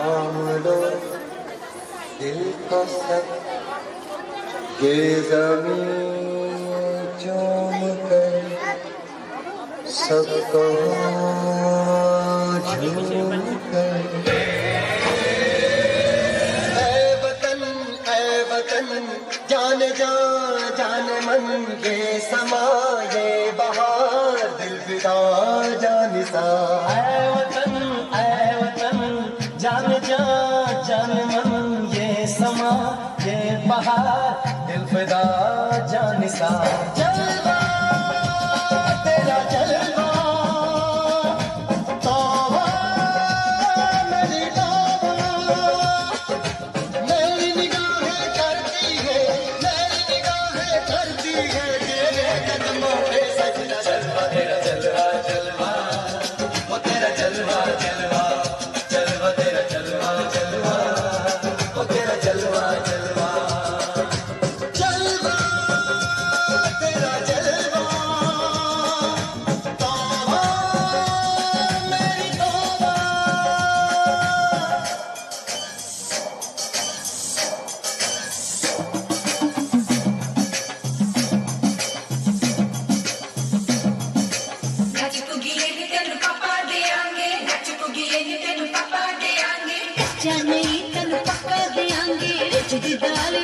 थाम लो दिल को सक ये ज़मीन चूम कर सब झूम कर जान जा जान मन ये समा ये बहार दिल फिदा जान सा। दिल फिदा जानिसा। में तन पक्का देंगे। रिच दी दाल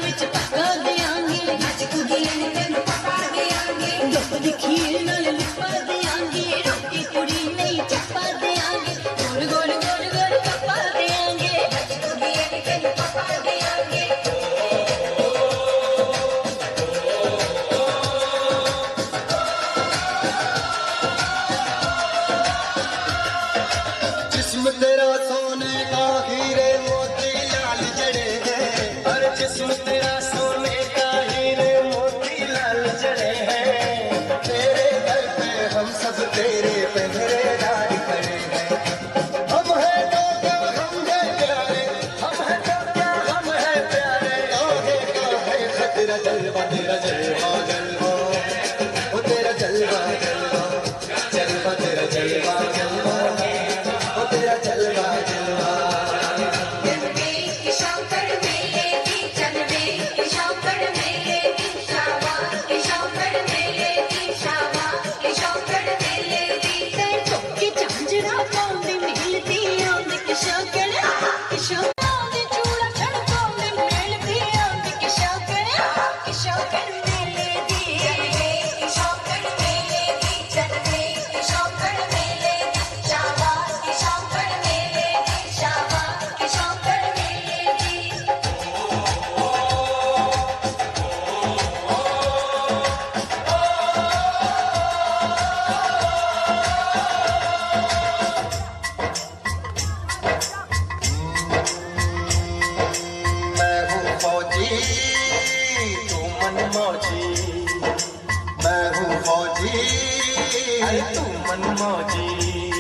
अरे तू मनमौजी।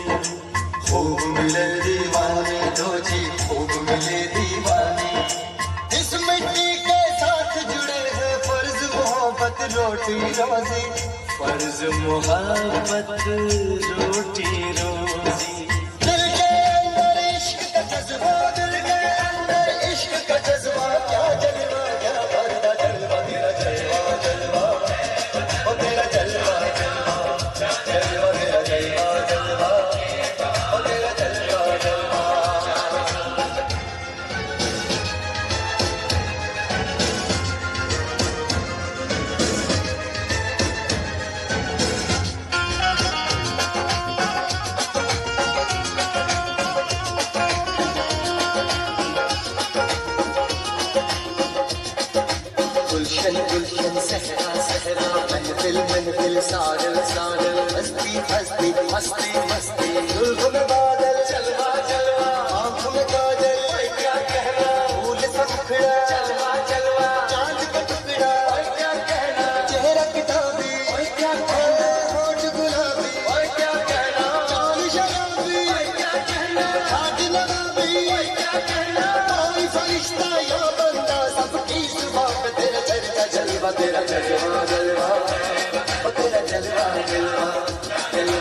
खूब मिले दीवानी दो जी खूब मिले दीवानी। इस मिट्टी के साथ जुड़े हैं, फ़र्ज़ मोहब्बत रोटी रोजी। फ़र्ज़ मोहब्बत रोटी रोजी। हस्ती हस्ती हस्ती बादल चलवा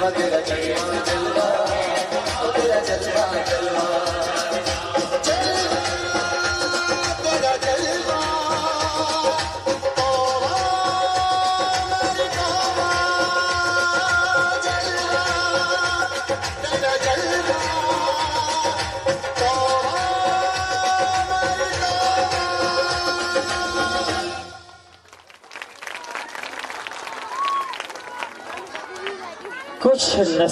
మధుర చల్వా చల్వా మధుర చల్వా చల్వా Good.